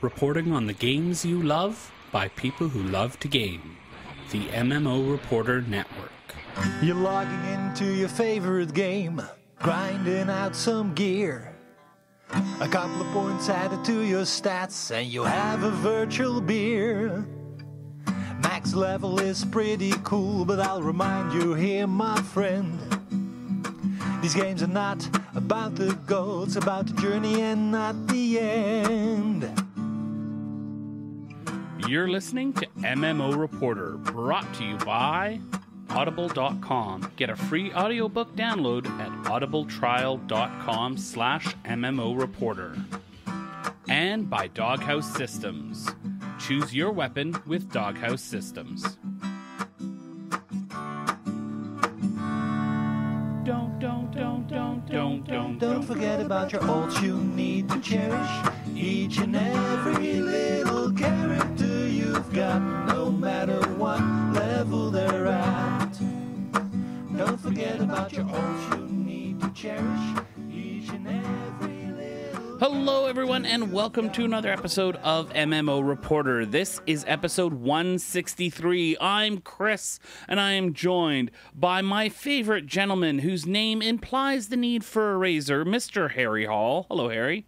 reporting on the games you love by people who love to game. The MMO Reporter Network. You're logging into your favorite game, grinding out some gear. A couple of points added to your stats, and you have a virtual beer. Max level is pretty cool, but I'll remind you here, my friend. These games are not about the goal, it's about the journey and not the end. You're listening to MMO Reporter, brought to you by audible.com. Get a free audiobook download at audibletrial.com slash MMO Reporter. And by Doghouse Systems. Choose your weapon with Doghouse Systems. Don't, don't, don't, don't, don't, don't, Don't forget about your alts you need to cherish. Each and every little character you've got, no matter what level they're at. Don't forget about your alts you need to cherish. Each and every little. Hello, everyone, and welcome to another episode of MMO Reporter. This is episode 163. I'm Chris, and I am joined by my favorite gentleman whose name implies the need for a razor, Mr. Harry Hall. Hello, Harry.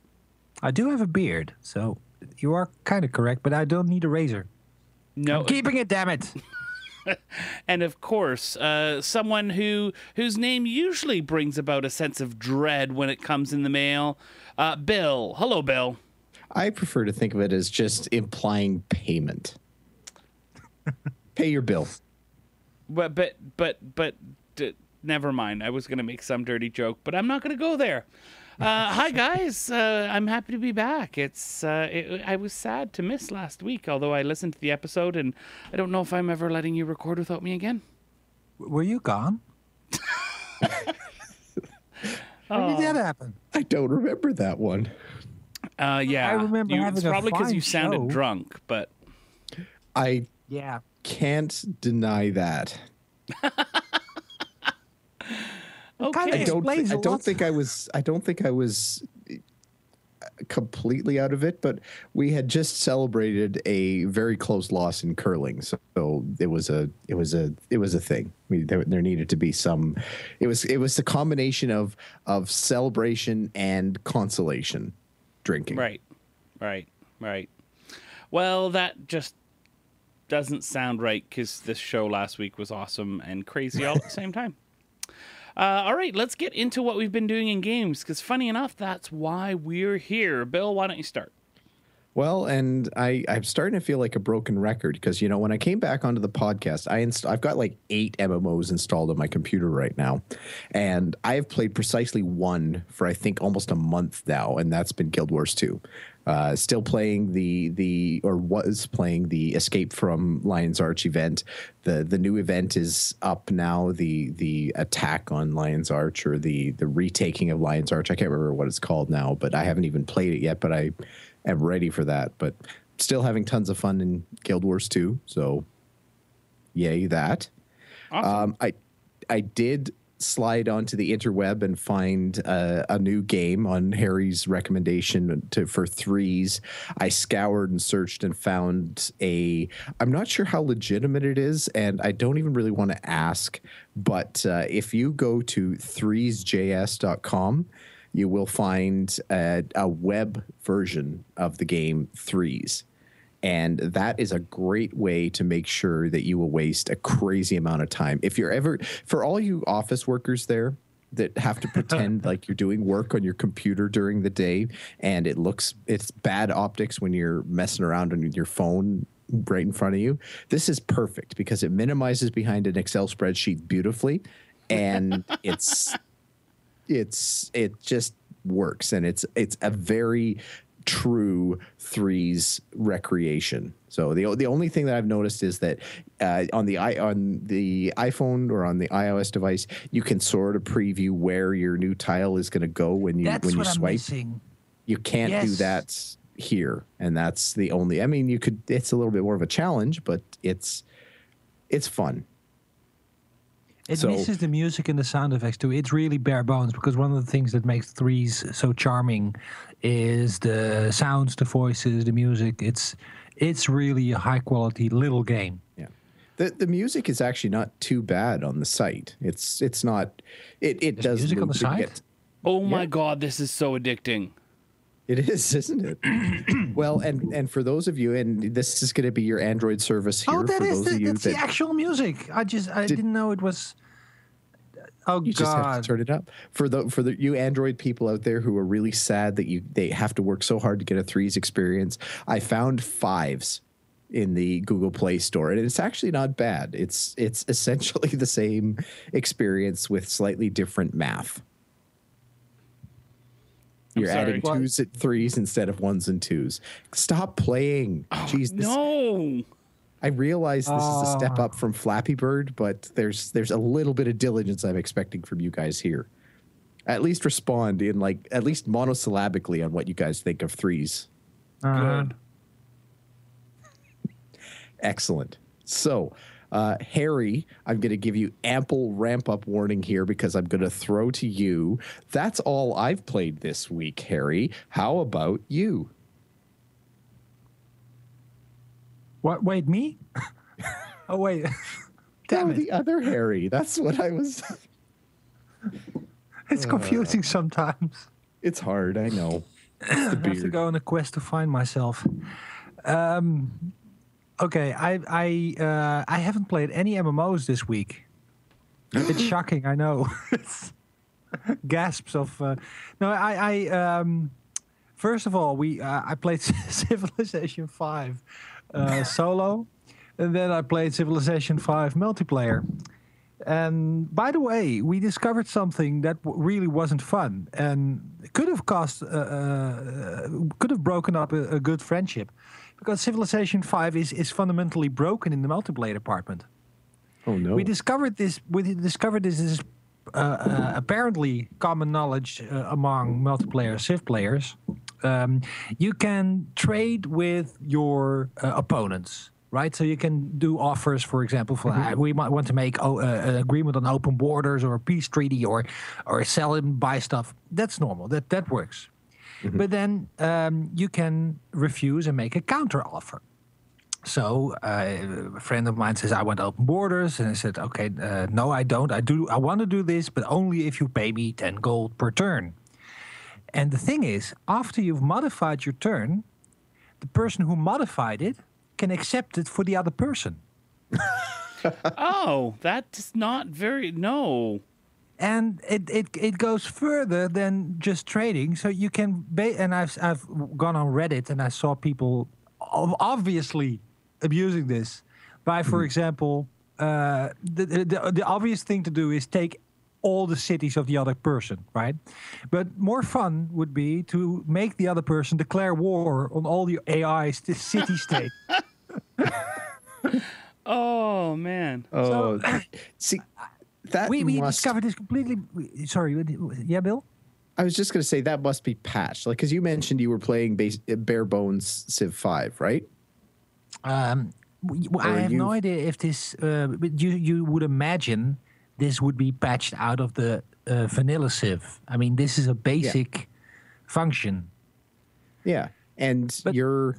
I do have a beard, so you are kind of correct, but I don't need a razor. No, I'm keeping it, damn it. and of course, uh, someone who whose name usually brings about a sense of dread when it comes in the mail. Uh, Bill. Hello, Bill. I prefer to think of it as just implying payment. Pay your bill. But but but but d- never mind. I was going to make some dirty joke, but I'm not going to go there. Uh, hi guys, uh, I'm happy to be back. It's uh, it, I was sad to miss last week, although I listened to the episode, and I don't know if I'm ever letting you record without me again. Were you gone? When did that happen? I don't remember that one. Uh, yeah, I remember you, having it's a probably because fine you sounded show. drunk, but I Yeah. can't deny that. okay. I don't. explains thi- I a don't think I was. I don't think I was uh, completely out of it. But we had just celebrated a very close loss in curling, so, so it was a. It was a. It was a thing. We, there, there needed to be some. It was. It was the combination of of celebration and consolation, drinking. Right, right, right. Well, that just doesn't sound right because this show last week was awesome and crazy all at the same time. Uh, all right, let's get into what we've been doing in games because, funny enough, that's why we're here. Bill, why don't you start? Well, and I, I'm starting to feel like a broken record because you know when I came back onto the podcast, I inst- I've got like eight MMOs installed on my computer right now, and I have played precisely one for I think almost a month now, and that's been Guild Wars 2. Uh, still playing the the or was playing the Escape from Lion's Arch event. The the new event is up now. The the attack on Lion's Arch or the the retaking of Lion's Arch. I can't remember what it's called now, but I haven't even played it yet. But I am ready for that. But still having tons of fun in Guild Wars 2. So yay that. Awesome. Um, I I did slide onto the interweb and find uh, a new game on Harry's recommendation to for threes. I scoured and searched and found a. I'm not sure how legitimate it is, and I don't even really want to ask. But uh, if you go to threesjs.com, you will find a, a web version of the game Threes. And that is a great way to make sure that you will waste a crazy amount of time. If you're ever, for all you office workers there that have to pretend like you're doing work on your computer during the day and it looks, it's bad optics when you're messing around on your phone right in front of you, this is perfect because it minimizes behind an Excel spreadsheet beautifully. And it's, it's, it just works. And it's, it's a very, true threes recreation. So the the only thing that I've noticed is that uh, on the i on the iPhone or on the iOS device, you can sort of preview where your new tile is going to go when you That's when you what I'm swipe. missing. You can't do that here, and that's the only. I mean, you could. It's a little bit more of a challenge, but it's it's fun. It So- misses the music and the sound effects too. It's really bare bones because one of the things that makes threes so charming is the sounds, the voices, the music. It's it's really a high quality little game. Yeah. The the music is actually not too bad on the site. It's it's not it it does music on the site? get- Oh my Yeah. god, this is so addicting. It is, isn't it? well, and and for those of you, and this is going to be your Android service oh, here oh, that for is those the, of you that's that the actual music. I just I Did- didn't know it was. Oh you just have to turn it up for the for the you Android people out there who are really sad that you they have to work so hard to get a threes experience. I found fives in the Google Play Store, and it's actually not bad. It's it's essentially the same experience with slightly different math. I'm You're adding sorry. twos at threes instead of ones and twos. Stop playing. Jeez, this, No. I realize this is a step Ah. up from Flappy Bird, but there's there's a little bit of diligence I'm expecting from you guys here. At least respond in like at least monosyllabically on what you guys think of threes. Uh, Good. Excellent. So, uh, Harry, I'm going to give you ample ramp up warning here because I'm going to throw to you. That's all I've played this week, Harry. How about you? What? Wait, me? oh wait. Damn no, the other Harry. That's what I was. It's confusing sometimes. It's hard. I know. I have to go on a quest to find myself. Um, okay, I I uh, I haven't played any MMOs this week. it's shocking, I know. Gasps of uh, no, I I um, first of all we uh, I played Civilization Five uh, solo, and then I played Civilization Five multiplayer. And by the way, we discovered something that w- really wasn't fun and could have cost, uh, uh, could have broken up a, a good friendship, because Civilization Five is is fundamentally broken in the multiplayer department. Oh no. We discovered this. We discovered this is uh, uh, apparently common knowledge uh, among multiplayer Civ players. Um, you can trade with your uh, opponents, right? So you can do offers, for example, for uh, we might want to make oh, uh, an agreement on open borders or a peace treaty, or or sell and buy stuff. That's normal. That that works. But then um, you can refuse and make a counter offer. So uh, a friend of mine says, "I want open borders," and I said, "Okay, uh, no, I don't. I do. I want to do this, but only if you pay me ten gold per turn." And the thing is, after you've modified your turn, the person who modified it can accept it for the other person. Oh, that's not very. No. And it, it it goes further than just trading. So you can ba- and I've I've gone on Reddit and I saw people obviously abusing this by, for example, uh, the, the the the obvious thing to do is take all the cities of the other person, right? But more fun would be to make the other person declare war on all the AIs, the city state. Oh man. Oh, see, that we we must. discovered this completely. Sorry, yeah, Bill. I was just going to say that must be patched, like because you mentioned you were playing base, bare bones Civ Five, right? Um, w- w- I have no you've- idea if this. Uh, but you you would imagine this would be patched out of the uh, vanilla Civ. I mean, this is a basic function. Yeah, and But- you're.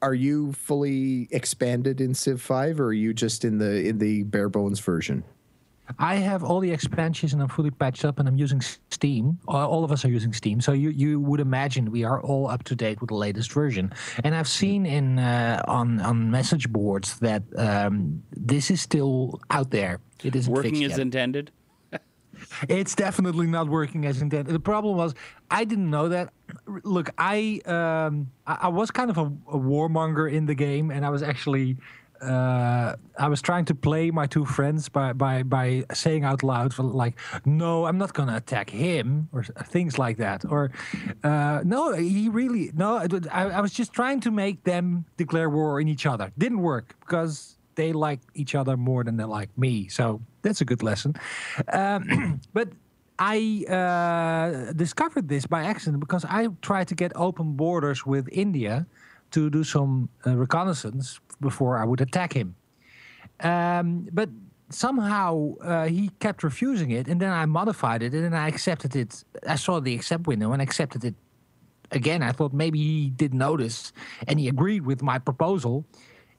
Are you fully expanded in Civ Five, or are you just in the in the bare bones version? I have all the expansions and I'm fully patched up, and I'm using Steam. All all of us are using Steam, so you you would imagine we are all up to date with the latest version. And I've seen in uh, on on message boards that um, this is still out there. It isn't Working as yet. intended. It's definitely not working as intended. The problem was I didn't know that. Look, I um, I, I was kind of a, a warmonger in the game, and I was actually uh, I was trying to play my two friends by by by saying out loud like, "No, I'm not gonna attack him," or things like that, or uh, "No, he really no." I, I I was just trying to make them declare war on each other. Didn't work because they like each other more than they like me. So that's a good lesson. Um, but I uh, discovered this by accident because I tried to get open borders with India to do some uh, reconnaissance before I would attack him. Um, but somehow uh, he kept refusing it, and then I modified it, and then I accepted it. I saw the accept window and accepted it again. I thought maybe he did notice, and he agreed with my proposal.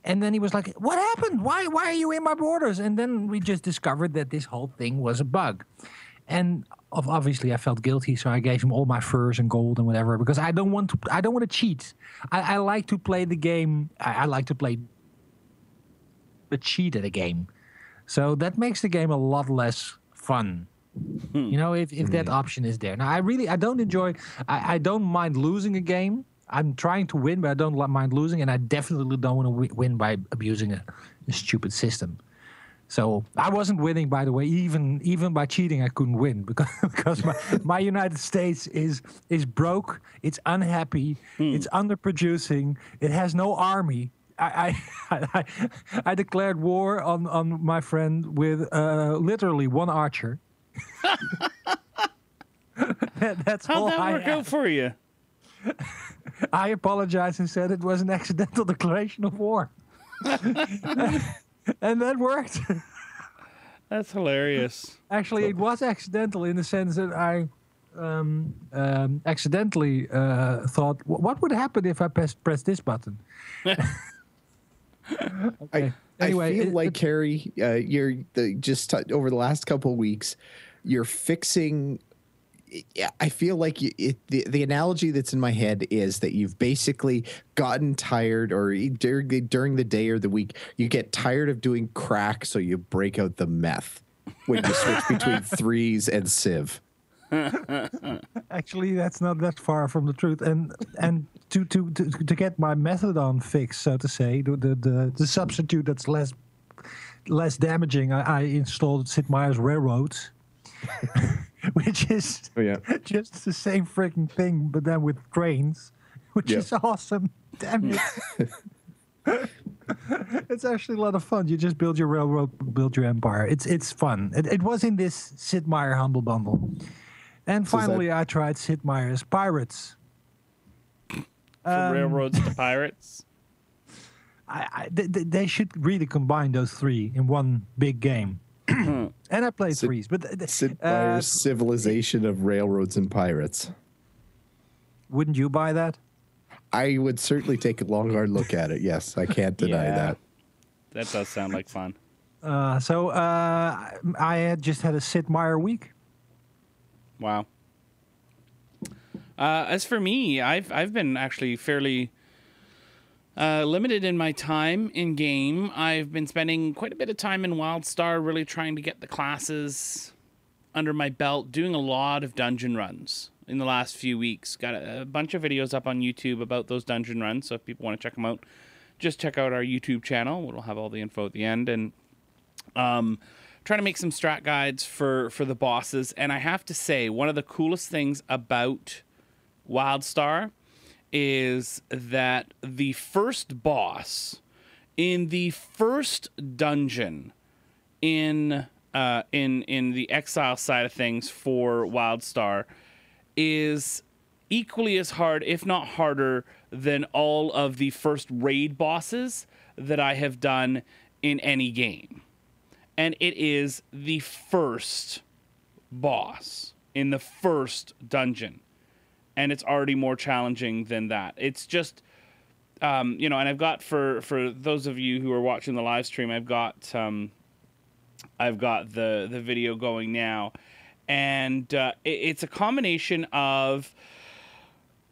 And then he was like, "What happened? Why? Why are you in my borders?" And then we just discovered that this whole thing was a bug. And obviously, I felt guilty, so I gave him all my furs and gold and whatever because I don't want to. I don't want to cheat. I, I like to play the game. I, I like to play the cheat at a game. So that makes the game a lot less fun. Hmm. You know, if, if that hmm. option is there. Now, I really, I don't enjoy, I, I don't mind losing a game. I'm trying to win, but I don't mind losing, and I definitely don't want to wi- win by abusing a, a stupid system. So I wasn't winning, by the way. Even even by cheating, I couldn't win because because my, my United States is is broke. It's unhappy. It's underproducing. It has no army. I I, I, I declared war on on my friend with uh, literally one archer. That- That's all How'd that I work have. out for you? I apologized and said it was an accidental declaration of war. and that worked. That's hilarious. Actually, it was accidental in the sense that I um, um, accidentally uh, thought, what would happen if I press, press this button? I, Anyway, I feel it- like it- Harry, uh, you're the, just t- over the last couple of weeks, you're fixing. Yeah, I feel like you, it, the the analogy that's in my head is that you've basically gotten tired, or e- during the, during the day or the week, you get tired of doing crack, so you break out the meth when you switch between threes and Civ. Actually, that's not that far from the truth. And and to to to, to get my methadone fix, so to say, the the the, the substitute that's less less damaging, I, I installed Sid Meier's Railroads, which is Oh, yeah. just the same freaking thing, but then with trains, which Yeah. is awesome. Damn it. it's actually a lot of fun. You just build your railroad, build your empire. It's it's fun. It, it was in this Sid Meier Humble Bundle. And So that- finally, I tried Sid Meier's Pirates. From Um, railroads to pirates. I, I, th- th- they should really combine those three in one big game. and I played Sid- threes, but th- th- Sid uh, Meier's civilization of railroads and pirates. wouldn't you buy that? I would certainly take a long hard look at it. Yes, I can't deny Yeah. that. That does sound like fun. Uh, so uh, I had just had a Sid Meier week. Wow. Uh, as for me, I've I've been actually fairly uh, limited in my time in game. I've been spending quite a bit of time in WildStar, really trying to get the classes under my belt, doing a lot of dungeon runs in the last few weeks. Got a, a bunch of videos up on YouTube about those dungeon runs, so if people want to check them out, just check out our YouTube channel. We'll have all the info at the end and um, trying to make some strat guides for for the bosses. And I have to say, one of the coolest things about WildStar is that the first boss in the first dungeon in uh, in in the exile side of things for WildStar is equally as hard, if not harder, than all of the first raid bosses that I have done in any game. And it is the first boss in the first dungeon. And it's already more challenging than that. It's just um, you know, and I've got for for those of you who are watching the live stream, I've got um, I've got the the video going now, and uh, it, it's a combination of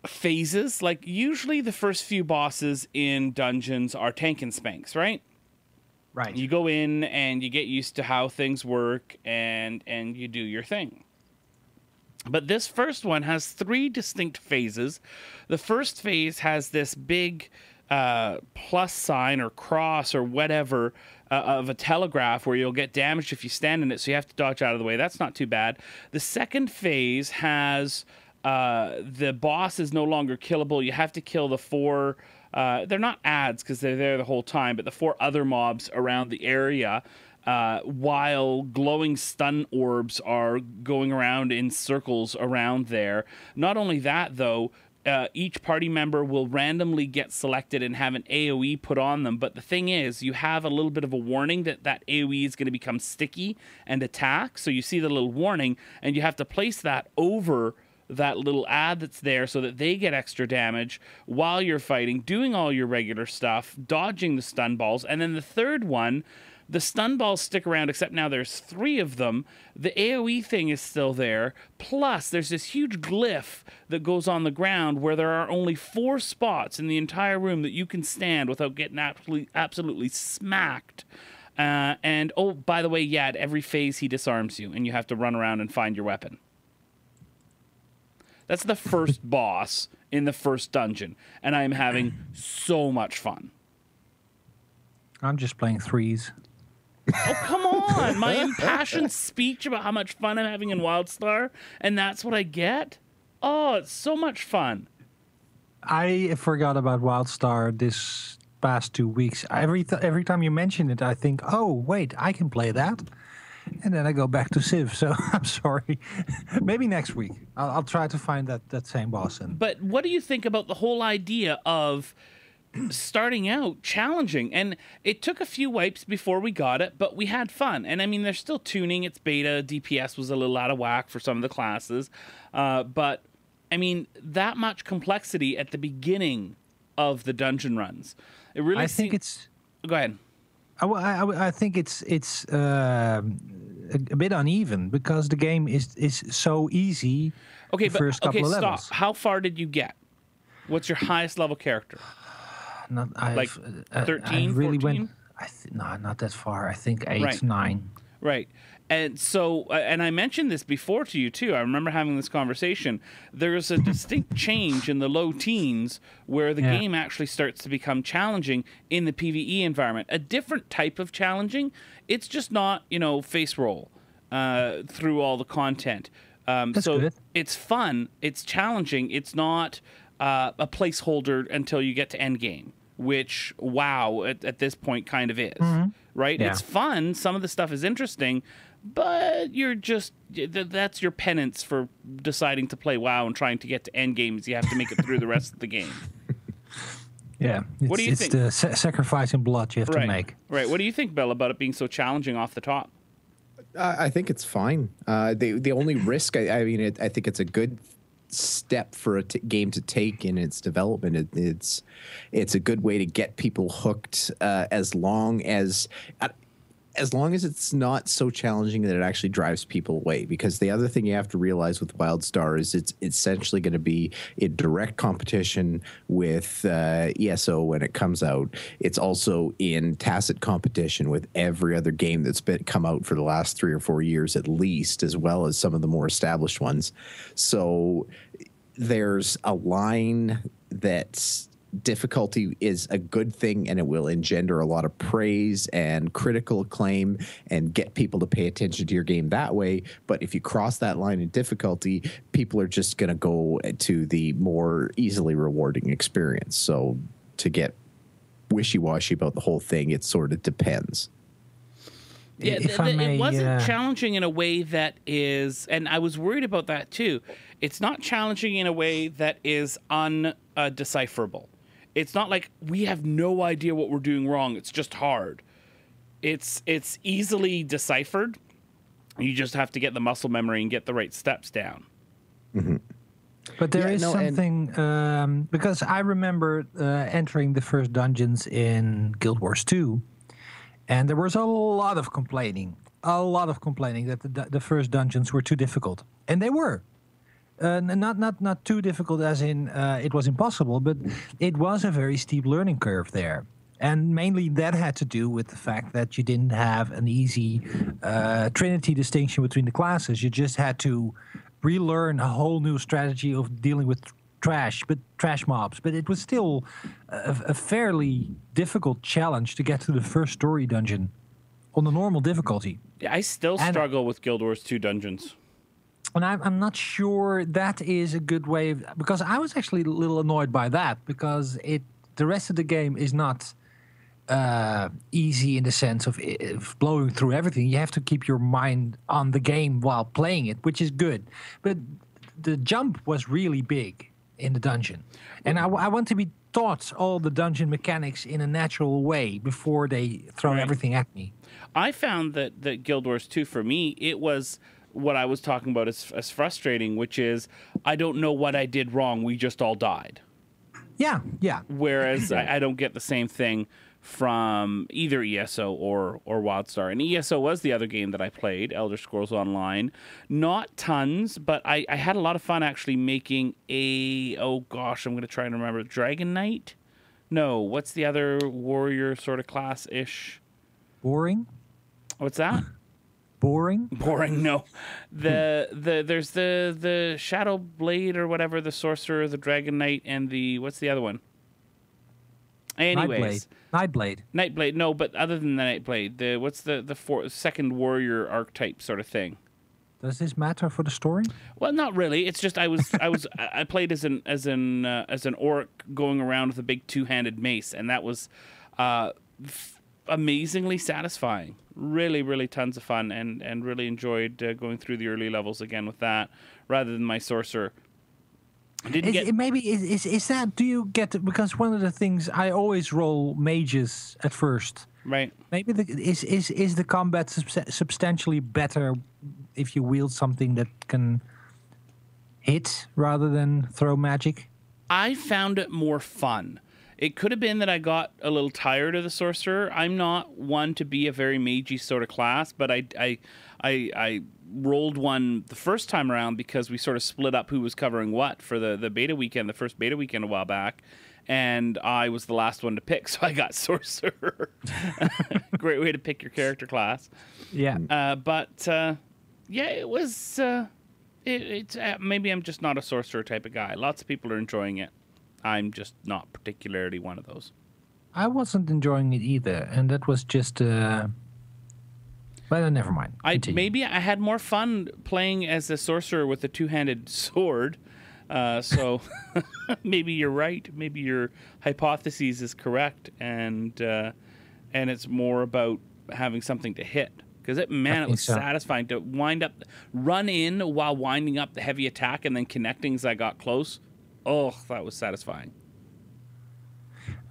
phases. Like usually, the first few bosses in dungeons are tank and spanks, right? Right. You go in and you get used to how things work, and and you do your thing. But this first one has three distinct phases. The first phase has this big uh, plus sign or cross or whatever uh, of a telegraph where you'll get damaged if you stand in it, so you have to dodge out of the way. That's not too bad. The second phase has uh, the boss is no longer killable. You have to kill the four. Uh, they're not ads because they're there the whole time, but the four other mobs around the area uh, while glowing stun orbs are going around in circles around there. Not only that, though, uh, each party member will randomly get selected and have an AoE put on them. But the thing is, you have a little bit of a warning that that AoE is going to become sticky and attack. So you see the little warning, and you have to place that over that little ad that's there so that they get extra damage while you're fighting, doing all your regular stuff, dodging the stun balls. And then the third one, the stun balls stick around, except now there's three of them. The AoE thing is still there. Plus, there's this huge glyph that goes on the ground where there are only four spots in the entire room that you can stand without getting absolutely, absolutely smacked. Uh, and oh, by the way, yeah, at every phase he disarms you, and you have to run around and find your weapon. That's the first boss in the first dungeon, and I am having so much fun. I'm just playing threes. Oh, come on. My impassioned speech about how much fun I'm having in Wildstar, and that's what I get? Oh, it's so much fun. I forgot about WildStar this past two weeks. Every th- every time you mention it, I think, oh wait, I can play that, and then I go back to Civ. So I'm sorry. Maybe next week I'll, I'll try to find that that same boss. And But what do you think about the whole idea of starting out challenging? And it took a few wipes before we got it, but we had fun. And I mean, they're still tuning. It's beta. DPS was a little out of whack for some of the classes. Uh, but I mean, that much complexity at the beginning of the dungeon runs. It really I think it's. Go ahead. I, I, I think it's it's um, a, a bit uneven because the game is is so easy. Okay, the but first couple okay, of stop. levels. How far did you get? What's your highest level character? Not I've, Like uh, I 13, really 14? went. I th- no, not that far. I think eight, Right. nine. Right. And so, uh, and I mentioned this before to you too. I remember having this conversation. There is a distinct change in the low teens where the Yeah. game actually starts to become challenging in the PvE environment. A different type of challenging. It's just not, you know, face roll uh, through all the content. Um, That's so good. it's fun. It's challenging. It's not uh, a placeholder until you get to end game, which WoW at, at this point kind of is. Right? Mm-hmm. Yeah. It's fun. Some of the stuff is interesting, but you're just th- that's your penance for deciding to play WoW and trying to get to end games. You have to make it through the rest of the game. Yeah. It's, What do you it's think? the sa- sacrifice in blood you have right. to make. Right. What do you think, Bill, about it being so challenging off the top? I I think it's fine. Uh, the the only risk, I, I mean, it, I think it's a good step for a t- game to take in its development. It, it's it's a good way to get people hooked uh, as long as. As long as it's not so challenging that it actually drives people away, because the other thing you have to realize with WildStar is it's essentially going to be in direct competition with uh, ESO when it comes out. It's also in tacit competition with every other game that's been come out for the last three or four years at least, as well as some of the more established ones. So there's a line that's difficulty is a good thing and it will engender a lot of praise and critical acclaim and get people to pay attention to your game that way but if you cross that line in difficulty people are just going to go to the more easily rewarding experience so to get wishy-washy about the whole thing it sort of depends Yeah, If th- I th- may, it wasn't uh, challenging in a way that is, and I was worried about that too. It's not challenging in a way that is undecipherable. It's not like we have no idea what we're doing wrong. It's just hard. It's it's easily deciphered. You just have to get the muscle memory and get the right steps down. But there Yeah, is no, something um, because I remember uh, entering the first dungeons in Guild Wars 2, and there was a lot of complaining, a lot of complaining that the, the first dungeons were too difficult, and they were. Uh, not not not too difficult as in uh, it was impossible, but it was a very steep learning curve there. And mainly that had to do with the fact that you didn't have an easy uh, Trinity distinction between the classes. You just had to relearn a whole new strategy of dealing with trash, but trash mobs. But it was still a, a fairly difficult challenge to get to the first story dungeon on the normal difficulty. Yeah, I still And- struggle with Guild Wars 2 dungeons. And I'm, I'm not sure that is a good way of, because I was actually a little annoyed by that because it the rest of the game is not uh, easy in the sense of, of blowing through everything. You have to keep your mind on the game while playing it, which is good. But the jump was really big in the dungeon, and I want to be taught all the dungeon mechanics in a natural way before they throw Right. everything at me. I found that that Guild Wars 2 for me it was what I was talking about as, as frustrating, which is I don't know what I did wrong. We just all died. Yeah, yeah. Whereas I, I don't get the same thing from either ESO or or WildStar. And ESO was the other game that I played, Elder Scrolls Online. Not tons, but I, I had a lot of fun actually making a oh gosh, I'm gonna try and remember Dragon Knight. No, what's the other warrior sort of class ish? Boring, What's that? Boring. boring no the the there's the the shadow blade or whatever the sorcerer the dragon knight and the what's the other one anyways Nightblade. Nightblade. nightblade no but other than the nightblade the what's the the four, second warrior archetype sort of thing Does this matter for the story? well not really it's just i was i was I played as an as an uh, as an orc going around with a big two-handed mace and that was uh f- amazingly satisfying really really tons of fun and and really enjoyed uh, going through the early levels again with that rather than my sorcerer I didn't Is, get maybe is, is is that? Do you get because one of the things I always roll mages at first. right Maybe the, is is is the combat subs- substantially better if you wield something that can hit rather than throw magic? I found it more fun. It could have been that I got a little tired of the sorcerer. I'm not one to be a very magey sort of class, but I I I, I rolled one the first time around because we sort of split up who was covering what for the the beta weekend, the first beta weekend a while back, and I was the last one to pick, so I got sorcerer. Great way to pick your character class. Yeah. Uh, but uh, yeah, it was. Uh, it, it's uh, maybe I'm just not a sorcerer type of guy. Lots of people are enjoying it. I'm just not particularly one of those. I wasn't enjoying it either, and that was just. Uh, but uh, never mind. I maybe I had more fun playing as a sorcerer with a two-handed sword. Uh, so maybe you're right. Maybe your hypothesis is correct, and uh, and it's more about having something to hit. Because it man, it was so. satisfying to wind up, run in while winding up the heavy attack, and then connecting as I got close. Oh, that was satisfying.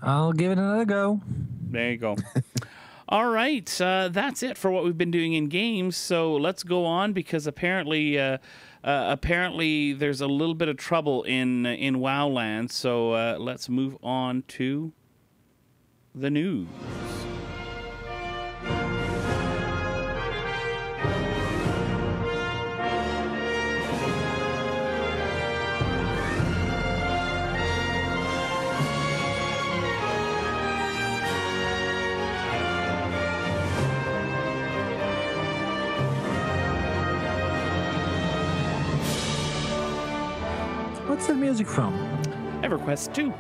I'll give it another go. There you go. All right, uh, that's it for what we've been doing in games. So let's go on because apparently, uh, uh, apparently, there's a little bit of trouble in in WoWland. So uh, let's move on to the news. What's the music from? EverQuest 2.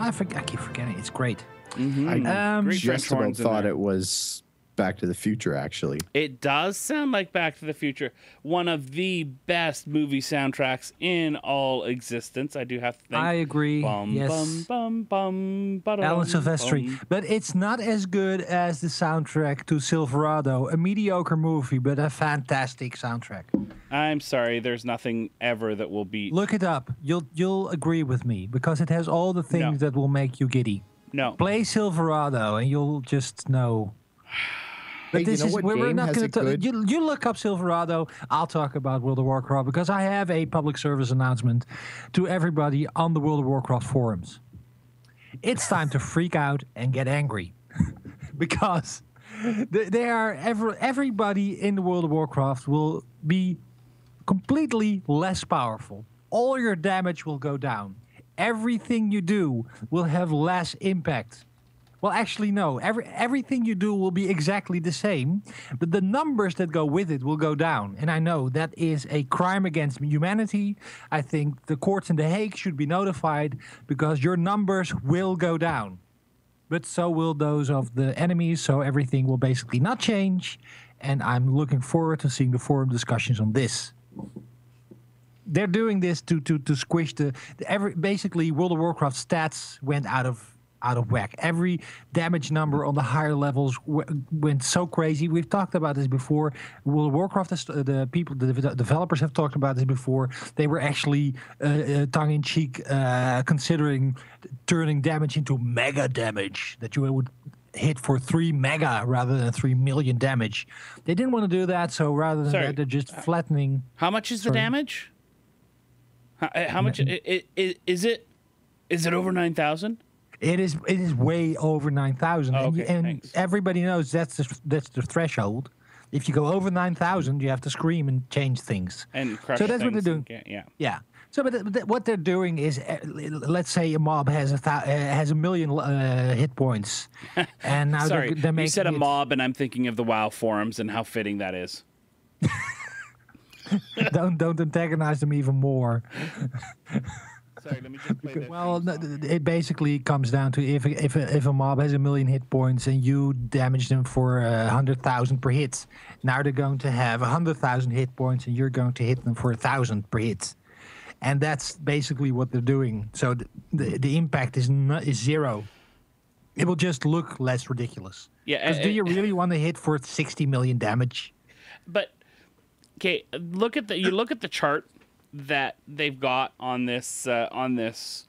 I, forg I keep forgetting. It's great. I Um, Great just about horns thought it was Back to the Future, actually. It does sound like Back to the Future, one of the best movie soundtracks in all existence. I do have to think. I agree. Bum, yes. bum, bum, bum, Alan Silvestri. bum. But it's not as good as the soundtrack to Silverado, a mediocre movie, but a fantastic soundtrack. I'm sorry, there's nothing ever that will beat. Look it up. You'll you'll agree with me because it has all the things No. that will make you giddy. No. Play Silverado and you'll just know. But Hey, you this know is what we're, not going to. good- You, you look up Silverado. I'll talk about World of Warcraft because I have a public service announcement to everybody on the World of Warcraft forums. It's time to freak out and get angry because they are every, everybody in the World of Warcraft will be completely less powerful. All your damage will go down. Everything you do will have less impact. Well, actually, no. Every everything you do will be exactly the same, but the numbers that go with it will go down. And I know that is a crime against humanity. I think the courts in The Hague should be notified because your numbers will go down, but so will those of the enemies. So everything will basically not change. And I'm looking forward to seeing the forum discussions on this they're doing this to to to squish the, the every basically World of Warcraft stats went out of out of whack. Every damage number on the higher levels w- went so crazy. We've talked about this before. World of Warcraft, is- uh, the people, the de- developers have talked about this before. They were actually uh, uh, tongue in cheek uh, considering turning damage into mega damage that you would hit for three mega rather than three million damage. They didn't want to do that, so rather than Sorry. that, they're just flattening. How much is the Sorry. damage? How, uh, how much is it? Is it over nine thousand? It is it is way over nine thousand, Oh, and, okay, and thanks. everybody knows that's the that's the threshold. If you go over nine thousand, you have to scream and change things. And So that's what they're doing. get- yeah. Yeah. So, but what they're doing is, uh, let's say a mob has a thou- uh, has a million uh, hit points, and now Sorry, they're, they're you said a mob, and I'm thinking of the WoW forums and how fitting that is. don't don't antagonize them even more. Sorry, let me just play this. Well, no, it basically comes down to if if a, if a mob has a million hit points and you damage them for a hundred thousand per hit, now they're going to have a hundred thousand hit points and you're going to hit them for a thousand per hit, and that's basically what they're doing. So the the, the impact is not, is zero. It will just look less ridiculous. Yeah, 'Cause uh, do you uh, really want to hit for sixty million damage? but okay, look at the you look at the chart that they've got on this uh, on this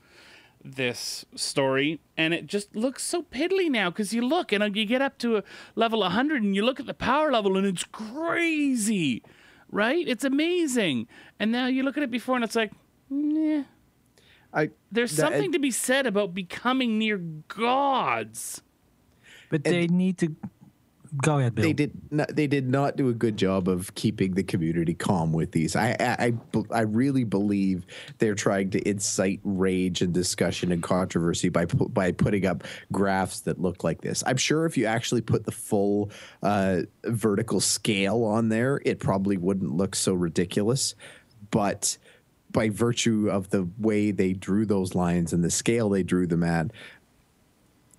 this story and it just looks so piddly now because you look and you get up to a level 100 and you look at the power level and it's crazy right? It's amazing. And now you look at it before and it's like nah. I there's that- something to be said about becoming near gods. But they need to go ahead, Bill. they did not, they did not do a good job of keeping the community calm with these. I, I, I really believe they're trying to incite rage and discussion and controversy by by putting up graphs that look like this. I'm sure if you actually put the full uh, vertical scale on there, it probably wouldn't look so ridiculous, but by virtue of the way they drew those lines and the scale they drew them at,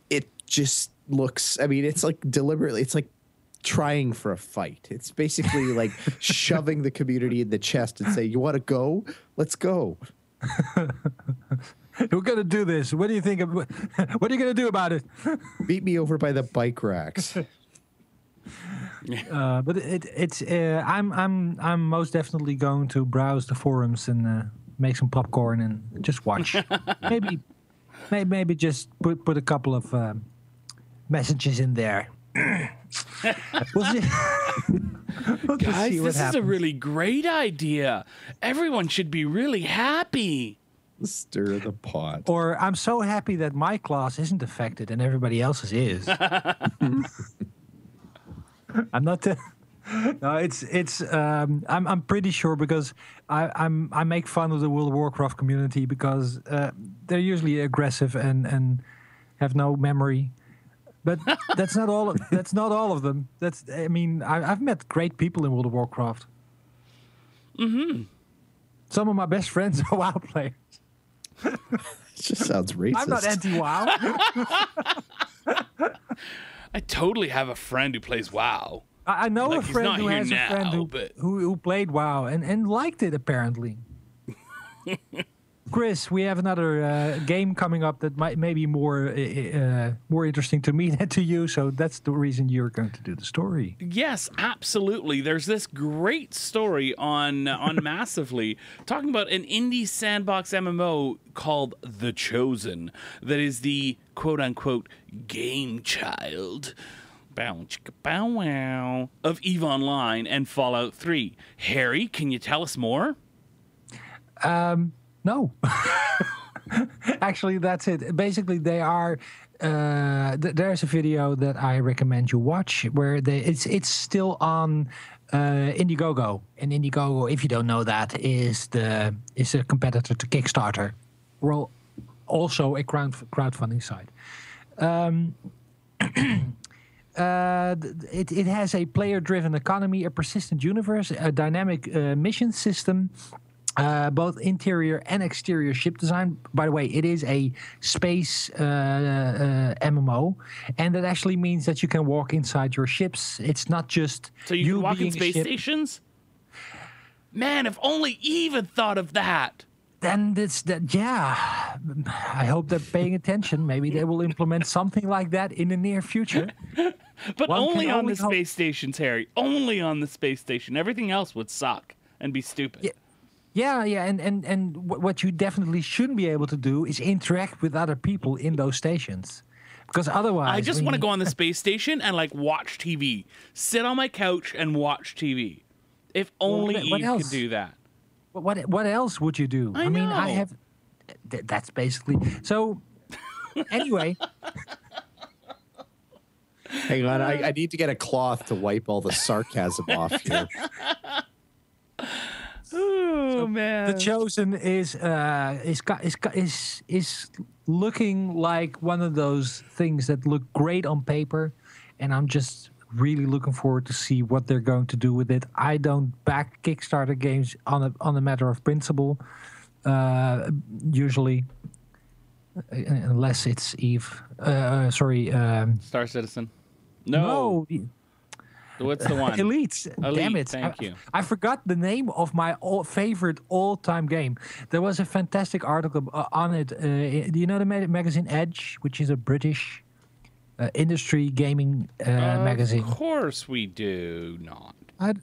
it just looks i mean it's like deliberately it's like trying for a fight it's basically like shoving the community in the chest and say you want to go let's go We're gonna do this. What do you think? Of, what are you gonna do about it? beat me over by the bike racks Uh, but it, it's uh, I'm I'm I'm most definitely going to browse the forums and uh, make some popcorn and just watch. maybe, maybe maybe just put put a couple of um, messages in there. we'll see. we'll guys see what this is a really great idea everyone should be really happy stir the pot Or I'm so happy that my class isn't affected and everybody else's is. I'm not. Uh, no, it's it's. Um, I'm I'm pretty sure because I I'm I make fun of the World of Warcraft community because uh, they're usually aggressive and and have no memory. But that's not all. Of, that's not all of them. That's. I mean, I, I've met great people in World of Warcraft. Mm-hmm. Some of my best friends are WoW players. it just sounds racist I'm not anti WoW. I totally have a friend who plays WoW. I I know Like, a friend who here has a friend who, but- who who played WoW and, and liked it apparently. Chris, we have another uh, game coming up that might maybe more uh, uh, more interesting to me than to you. So that's the reason you're going to do the story. Yes, absolutely. There's this great story on on Massively talking about an indie sandbox MMO called The Chosen that is the quote unquote game child. Bow chicka bow wow of Eve Online and Fallout 3. Harry, can you tell us more? No, actually, that's it. Basically, they are. Uh, th- there's a video that I recommend you watch where they it's it's still on uh, Indiegogo, and Indiegogo, if you don't know that, is the is a competitor to Kickstarter. Well, also a crowd crowdfunding site. Um, uh, it, it has a player driven economy, a persistent universe, a dynamic uh, mission system, uh, both interior and exterior ship design. By the way, it is a space uh, uh, MMO, and that actually means that you can walk inside your ships. It's not just So you, can walk in space stations? Man, if only Eve had thought of that. then it's that yeah. I hope they're paying attention. Maybe they will implement something like that in the near future. But One only on only the hope- space stations, Harry. Only on the space station. Everything else would suck and be stupid. Yeah. Yeah, yeah, and and and what you definitely shouldn't be able to do is interact with other people in those stations, because otherwise, I just want to go on the space station and like watch TV, sit on my couch and watch TV. If only what- what Eve else? could do that. What what what else would you do? I mean, I have. th- that's basically so. anyway, Hang on, I, I need to get a cloth to wipe all the sarcasm off here. Man. the chosen is uh is is is is looking like one of those things that look great on paper, and I'm just really looking forward to see what they're going to do with it. I don't back Kickstarter games on a on a matter of principle, uh, usually, uh, unless it's Eve. Uh, sorry, um, Star Citizen. No. no, What's the one? Elite. Damn it. thank I, you. I forgot the name of my all, favorite all time game. There was a fantastic article uh, on it. Uh, do you know the ma- magazine Edge, which is a British uh, industry gaming uh, magazine? Of course we do not. I,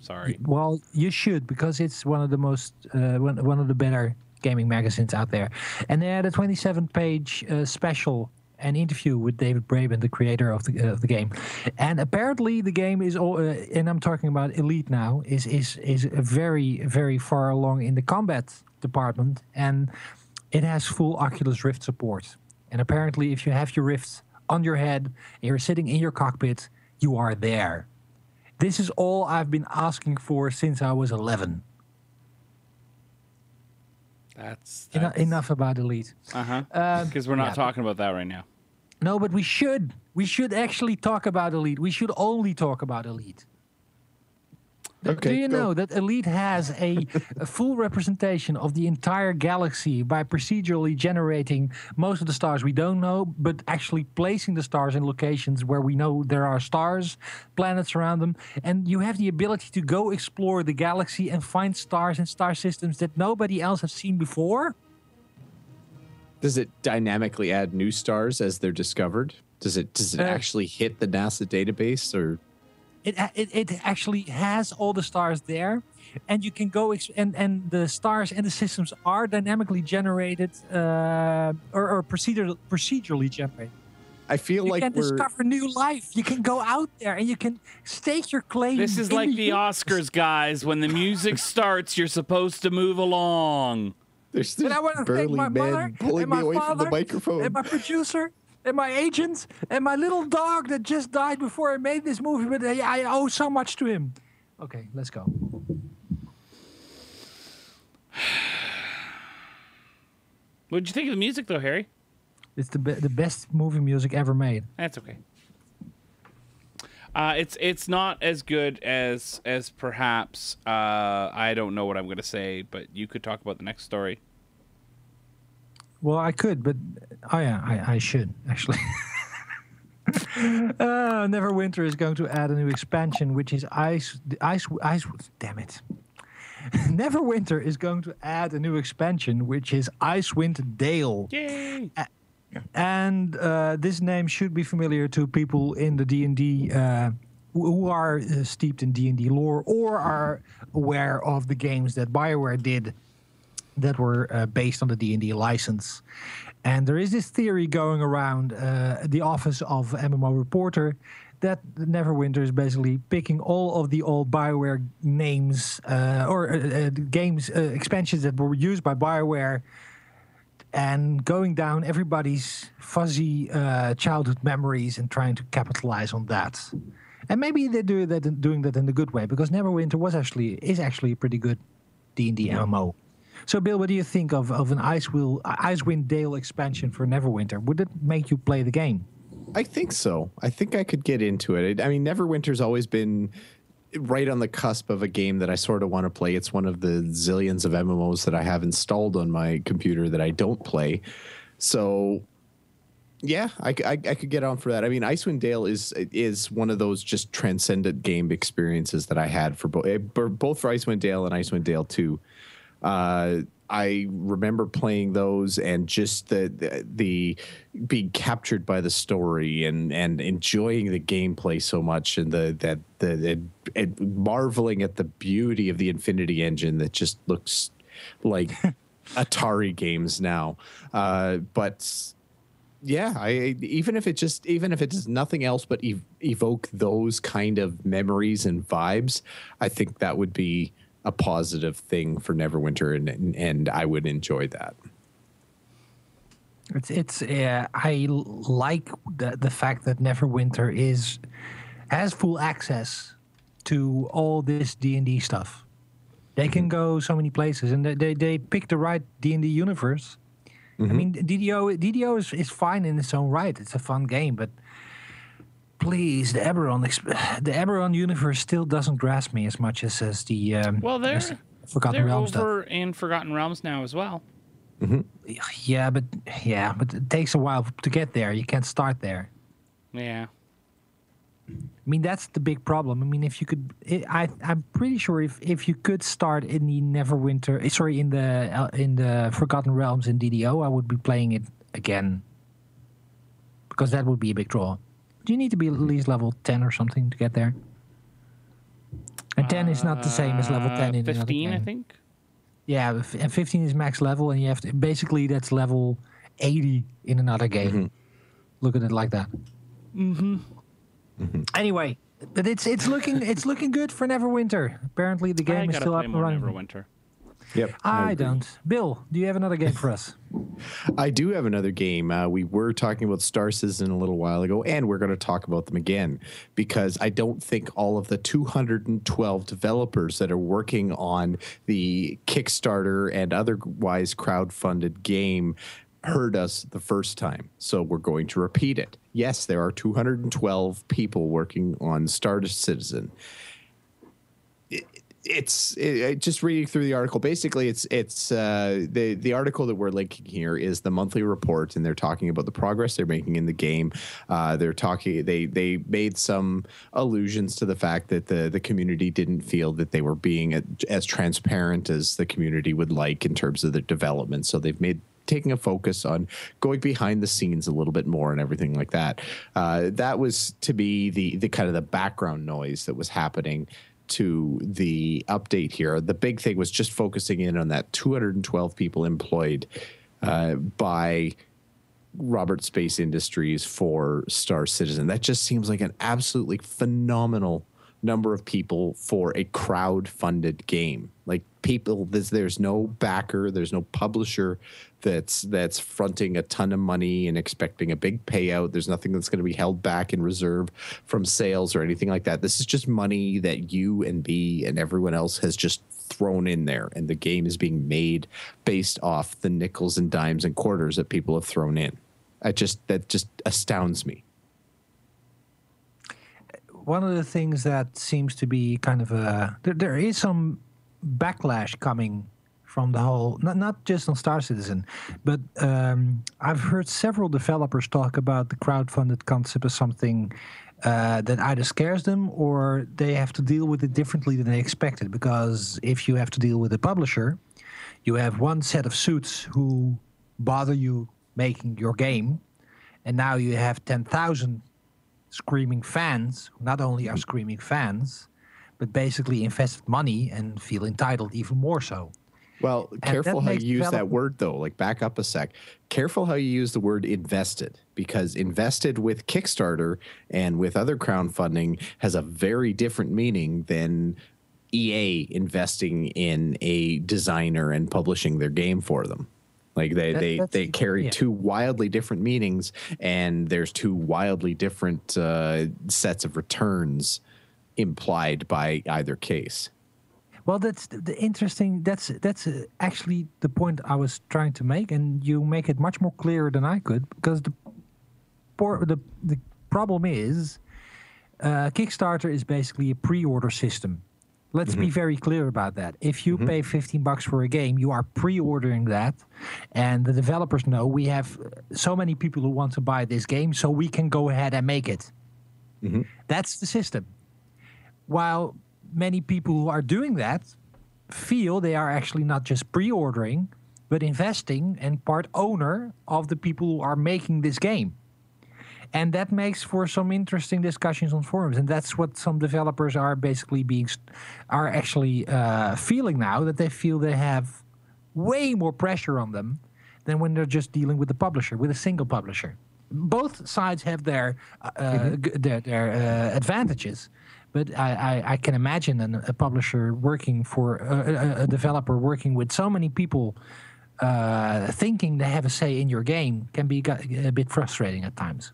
Sorry. well, you should because it's one of the most uh, one, one of the better gaming magazines out there. And they had a 27 page uh, special an interview with David Braben, the creator of the uh, of the game, and apparently the game is all. Uh, and I'm talking about Elite now. Is is is very very far along in the combat department, and it has full Oculus Rift support. And apparently, if you have your Rift on your head and you're sitting in your cockpit, you are there. This is all I've been asking for since I was 11. That's, that's enough about Elite. Uh huh. Um, Because we're not yeah. talking about that right now. No, but we should. We should actually talk about Elite. We should only talk about Elite. Do- Okay, Do you go. know that Elite has a, a full representation of the entire galaxy by procedurally generating most of the stars we don't know, but actually placing the stars in locations where we know there are stars, planets around them, and you have the ability to go explore the galaxy and find stars and star systems that nobody else has seen before? Does it dynamically add new stars as they're discovered? Does it does it Uh, actually hit the NASA database or it, it it actually has all the stars there and you can go ex- and and the stars and the systems are dynamically generated uh, or, or procedur- procedurally generated I feel you like can we're discover new life you can go out there and you can stake your claim This is like the universe. Oscars, guys. When the music starts, you're supposed to move along. there's and this I want to thank burly my mother pulling and me my away father from the microphone. and my producer and my agent and my little dog that just died before I made this movie, but I, I owe so much to him. Okay, let's go. What did you think of the music, though, Harry? It's the be- the best movie music ever made. That's okay. Uh, it's it's not as good as as perhaps uh, I don't know what I'm going to say, but you could talk about the next story. Well, I could, but oh yeah, I, I should actually. uh, Neverwinter is going to add a new expansion, which is Ice. Ice. Ice. Damn it. Neverwinter is going to add a new expansion, which is Icewind Dale. Yay! and uh, this name should be familiar to people in the D and D uh, who who are uh, steeped in D and D lore or are aware of the games that Bioware did that were uh, based on the D and D license. And there is this theory going around uh, the office of MMO reporter that Neverwinter is basically picking all of the old Bioware names uh, or uh, uh, games uh, expansions that were used by Bioware and going down everybody's fuzzy childhood memories and trying to capitalize on that. And maybe they're doing that, doing that in a good way because Neverwinter was actually is actually a pretty good D and D MMO. So, Bill, what do you think of, of an Icewind, Icewind Dale expansion for Neverwinter? Would it make you play the game? I think so. I think I could get into it. I mean, Neverwinter's always been right on the cusp of a game that I sort of want to play. It's one of the zillions of MMOs that I have installed on my computer that I don't play. So, yeah, I, I, I could get on for that. I mean, Icewind Dale is is one of those just transcendent game experiences that I had for both eh, both for Icewind Dale and Icewind Dale Two. Uh, I remember playing those and just the, the the being captured by the story and and enjoying the gameplay so much and the that the, marveling at the beauty of the Infinity engine that just looks like Atari games now. Uh, but yeah, I even if it just even if it does nothing else but ev- evoke those kind of memories and vibes, I think that would be a positive thing for Neverwinter, and and, I would enjoy that. It's it's uh, I like the the fact that Neverwinter is has full access to all this D and D stuff. They can go so many places, and they they, they pick the right D and D universe. I mean, DDO DDO is, is fine in its own right. It's a fun game, but please, the Eberron the Eberron universe still doesn't grasp me as much as as the um, Well, they're as Forgotten they're Realms stuff. over in Forgotten Realms now as well. Yeah, but yeah, but it takes a while to get there. You can't start there. Yeah. I mean, that's the big problem. I mean, if you could, I, I I'm pretty sure if if you could start in the Neverwinter, eh, sorry, in the uh, in the Forgotten Realms in DDO, I would be playing it again because that would be a big draw. Do you need to be at least level ten or something to get there? And ten is not the same as level Uh, ten in another Fifteen, I think. Yeah, and 15 is max level, and you have to basically that's level 80 in another game. Look at it like that. Mm-hmm. Anyway, but it's it's looking it's looking good for Neverwinter. Apparently, the I game is still up and more running. Neverwinter. Yep, I agree. don't. Bill, do you have another game for us? I do have another game. Uh, we were talking about Star Citizen a little while ago, and we're going to talk about them again because I don't think all of the 212 developers that are working on the Kickstarter and otherwise crowd-funded game heard us the first time. So we're going to repeat it. Yes, there are 212 people working on Star Citizen it's it, just reading through the article. Basically, it's it's uh, the the article that we're linking here is the monthly report, and they're talking about the progress they're making in the game. Uh, they're talking they they made some allusions to the fact that the the community didn't feel that they were being a, as transparent as the community would like in terms of their development. So they've made taking a focus on going behind the scenes a little bit more and everything like that. Uh, that was to be the the kind of the background noise that was happening to the update here. The big thing was just focusing in on that 212 people employed uh, by Roberts Space Industries for Star Citizen. That just seems like an absolutely phenomenal number of people for a crowd-funded game. Like people, there's, there's no backer, there's no publisher that's that's fronting a ton of money and expecting a big payout. There's nothing that's going to be held back in reserve from sales or anything like that. This is just money that you and me and everyone else has just thrown in there, and the game is being made based off the nickels and dimes and quarters that people have thrown in. I just that just astounds me. One of the things that seems to be kind of a there, there is some backlash coming from the whole not not just on Star Citizen, but um, I've heard several developers talk about the crowdfunded concept as something uh, that either scares them or they have to deal with it differently than they expected. Because if you have to deal with a publisher, you have one set of suits who bother you making your game, and now you have ten thousand screaming fans who not only are screaming fans, but basically invested money and feel entitled even more so. Well, careful how you use that word though. Like back up a sec. Careful how you use the word invested because invested with Kickstarter and with other crowdfunding has a very different meaning than EA investing in a designer and publishing their game for them. Like they That- they they carry yeah. two wildly different meanings, and there's two wildly different uh, sets of returns implied by either case. Well, that's the- interesting. That's that's uh, actually the point I was trying to make, and you make it much more clear than I could. Because the the the problem is, uh, Kickstarter is basically a pre-order system. Let's be mm-hmm. very clear about that. If you mm-hmm. pay 15 bucks for a game, you are pre-ordering that, and the developers know we have so many people who want to buy this game, so we can go ahead and make it. Mm-hmm. That's the system while many people who are doing that feel they are actually not just pre-ordering, but investing and part owner of the people who are making this game. And that makes for some interesting discussions on forums, and that's what some developers are basically being are actually uh, feeling now that they feel they have way more pressure on them than when they're just dealing with the publisher, with a single publisher. Both sides have their uh, mm-hmm. g- their, their uh, advantages, but I, I, I, can imagine an, a publisher working for a, a, developer working with so many people uh, thinking they have a say in your game can be a bit frustrating at times.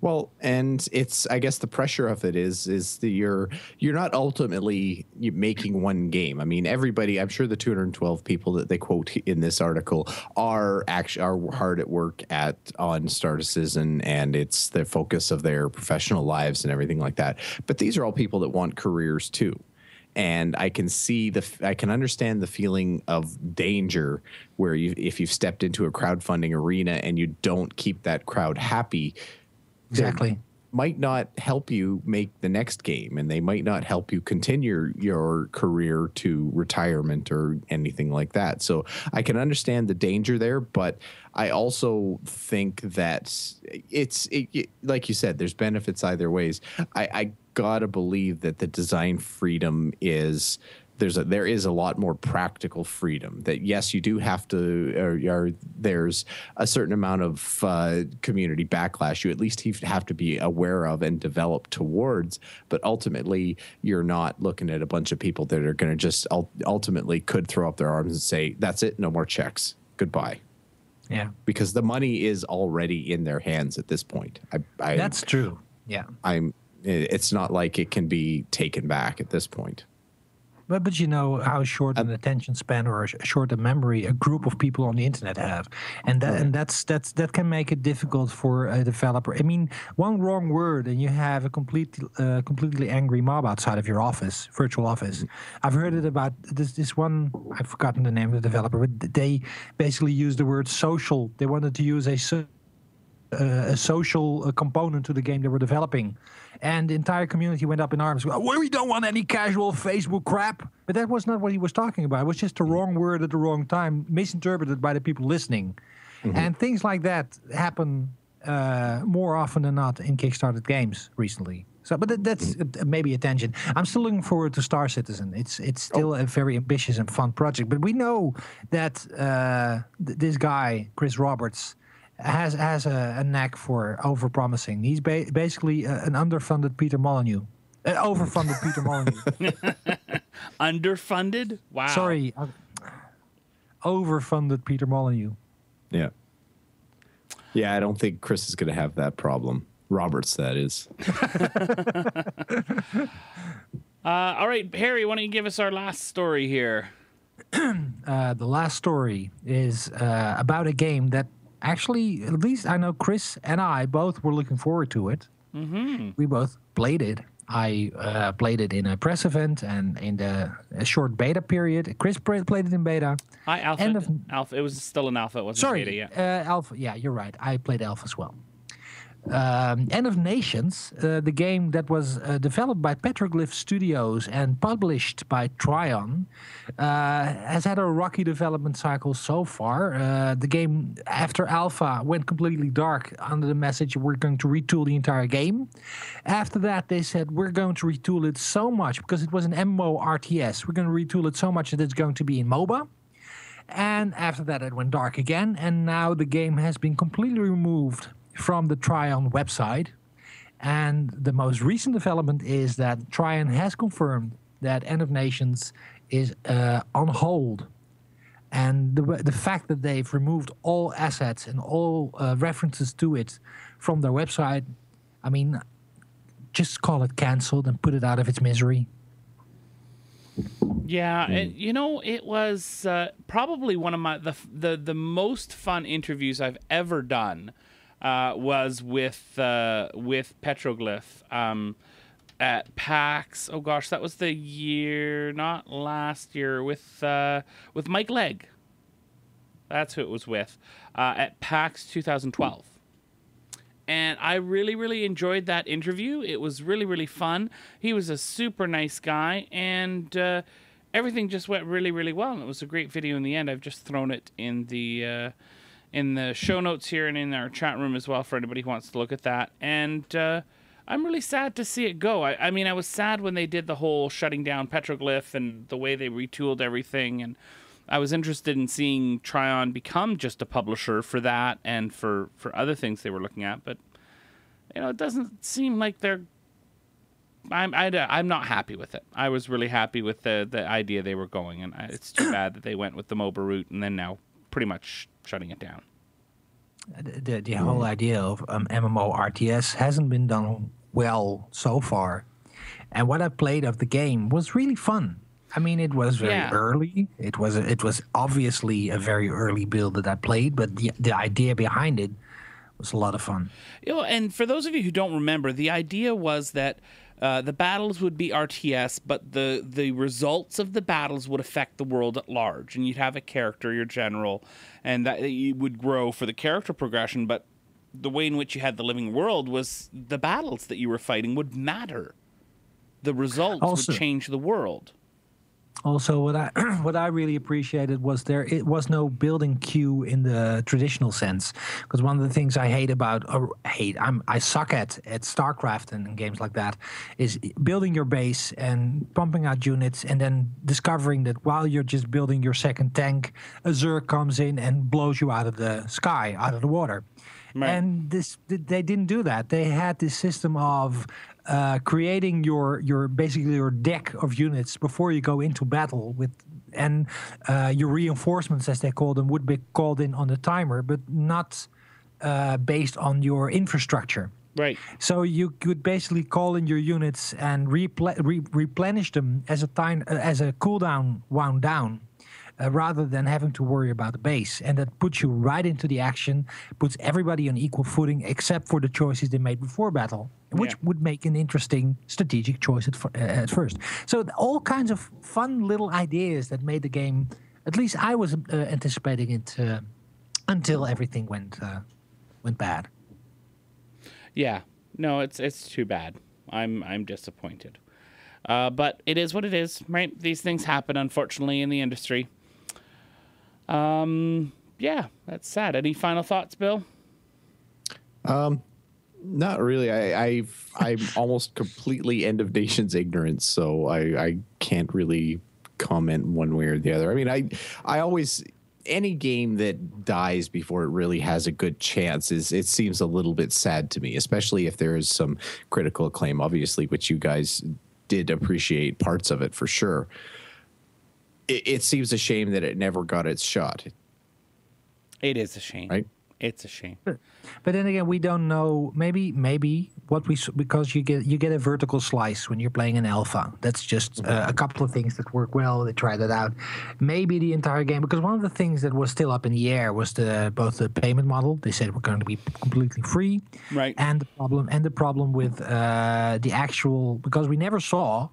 Well, and it's I guess the pressure of it is is that you're you're not ultimately making one game. I mean, everybody. I'm sure the 212 people that they quote in this article are actually are hard at work at on Star Citizen, and it's the focus of their professional lives and everything like that. But these are all people that want careers too and I can see the I can understand the feeling of danger where you if you've stepped into a crowdfunding arena and you don't keep that crowd happy, exactly. might not help you make the next game and they might not help you continue your career to retirement or anything like that. So i can understand the danger there but i also think that it's it, it, like you said there's benefits either ways. I, I gotta believe that the design freedom is there's a there is a lot more practical freedom that yes you do have to or, or there's a certain amount of uh, community backlash you at least have to be aware of and develop towards but ultimately you're not looking at a bunch of people that are going to just ultimately could throw up their arms and say that's it no more checks. Goodbye. Yeah. Because the money is already in their hands at this point. I, I that's true. Yeah. I'm it's not like it can be taken back at this point but, but you know how short an attention span or a short a memory a group of people on the internet have, and that and that's that's that can make it difficult for a developer. I mean, one wrong word and you have a complete uh, completely angry mob outside of your office, virtual office. Mm-hmm. I've heard it about this this one. I've forgotten the name of the developer, but they basically used the word social. They wanted to use a uh, a social uh, component to the game they were developing and the entire community went up in arms. Well, we don't want any casual Facebook crap. But that was not what he was talking about. It was just the wrong word at the wrong time, misinterpreted by the people listening. Mm-hmm. And things like that happen uh, more often than not in Kickstarted games recently. So, but that's mm-hmm. maybe attention. I'm still looking forward to Star Citizen. It's it's still oh. a very ambitious and fun project. But we know that uh, th- this guy Chris Roberts has has a, a knack for overpromising. He's ba- basically a, an underfunded Peter Molyneux. An overfunded Peter Molyneux. underfunded? Wow. Sorry. Uh, overfunded Peter Molyneux. Yeah. Yeah, I don't think Chris is going to have that problem. Roberts, that is. uh, all right, Harry, why don't you give us our last story here? uh, the last story is uh, about a game that actually, at least I know Chris and I both were looking forward to it. Mm-hmm. We both played it. I uh, played it in a press event and in the a short beta period. Chris played it in beta. I alpha. End of, alpha. It was still an alpha. It wasn't sorry, beta yet. Uh, alpha. Yeah, you're right. I played alpha as well um, End of Nations, uh, the game that was uh, developed by Petroglyph Studios and published by Trion, uh, has had a rocky development cycle so far. Uh, the game, after Alpha, went completely dark under the message we're going to retool the entire game. After that, they said we're going to retool it so much because it was an MMO RTS. We're going to retool it so much that it's going to be in MOBA. And after that, it went dark again, and now the game has been completely removed from the Trion website. And the most recent development is that Trion has confirmed that End of Nations is uh, on hold. And the, the fact that they've removed all assets and all uh, references to it from their website, I mean, just call it canceled and put it out of its misery. Yeah, mm. it, you know, it was uh, probably one of my the, the the most fun interviews I've ever done uh, was with uh, with Petroglyph um, at PAX. Oh gosh, that was the year, not last year, with uh, with Mike Legg. That's who it was with uh, at PAX 2012. And I really, really enjoyed that interview. It was really, really fun. He was a super nice guy, and uh, everything just went really, really well, and it was a great video in the end. I've just thrown it in the uh, in the show notes here and in our chat room as well for anybody who wants to look at that. And uh, I'm really sad to see it go. I, I mean, I was sad when they did the whole shutting down Petroglyph and the way they retooled everything, and I was interested in seeing Trion become just a publisher for that and for for other things they were looking at, but you know, it doesn't seem like they're. I'm I, I'm not happy with it. I was really happy with the the idea they were going, and I, it's too bad that they went with the MOBA route and then now pretty much shutting it down. The, the whole idea of um, MMO RTS hasn't been done well so far, and what I played of the game was really fun. I mean, it was very Yeah. early. It was a, it was obviously a very early build that I played, but the the idea behind it was a lot of fun. You know, and for those of you who don't remember, the idea was that uh, the battles would be RTS, but the the results of the battles would affect the world at large, and you'd have a character, your general, and that you would grow for the character progression. But the way in which you had the living world was the battles that you were fighting would matter. The results Also- would change the world. Also, what I what I really appreciated was there it was no building queue in the traditional sense. Because one of the things I hate about or hate I'm I suck at at StarCraft and, and games like that is building your base and pumping out units and then discovering that while you're just building your second tank, a Zerg comes in and blows you out of the sky, out of the water. Right. And this they didn't do that. They had this system of uh, creating your your basically your deck of units before you go into battle with and uh, your reinforcements as they call them would be called in on the timer but not uh, based on your infrastructure Right. so you could basically call in your units and repl- re- replenish them as a time uh, as a cooldown wound down, uh, rather than having to worry about the base. And that puts you right into the action, puts everybody on equal footing except for the choices they made before battle, which Yeah. would make an interesting strategic choice at, uh, at first. So all kinds of fun little ideas that made the game. At least I was uh, anticipating it uh, until everything went uh, went bad. Yeah. No, it's it's too bad. I'm I'm disappointed. Uh, but it is what it is, right? These things happen, unfortunately, in the industry. Um, yeah, that's sad. Any final thoughts, Bill? Um, Not really. I, I've I'm almost completely end of nations ignorance, so I I can't really comment one way or the other. I mean, I I always any game that dies before it really has a good chance is it seems a little bit sad to me, especially if there is some critical acclaim, obviously, which you guys did appreciate parts of it for sure. It, it seems a shame that it never got its shot, It is a shame. right? It's a shame. But then again, we don't know. Maybe, maybe what we because you get you get a vertical slice when you're playing an alpha. That's just uh, a couple of things that work well. They tried that out. Maybe the entire game because one of the things that was still up in the air was the both the payment model. They said we're going to be completely free, Right. And the problem and the problem with uh, the actual because we never saw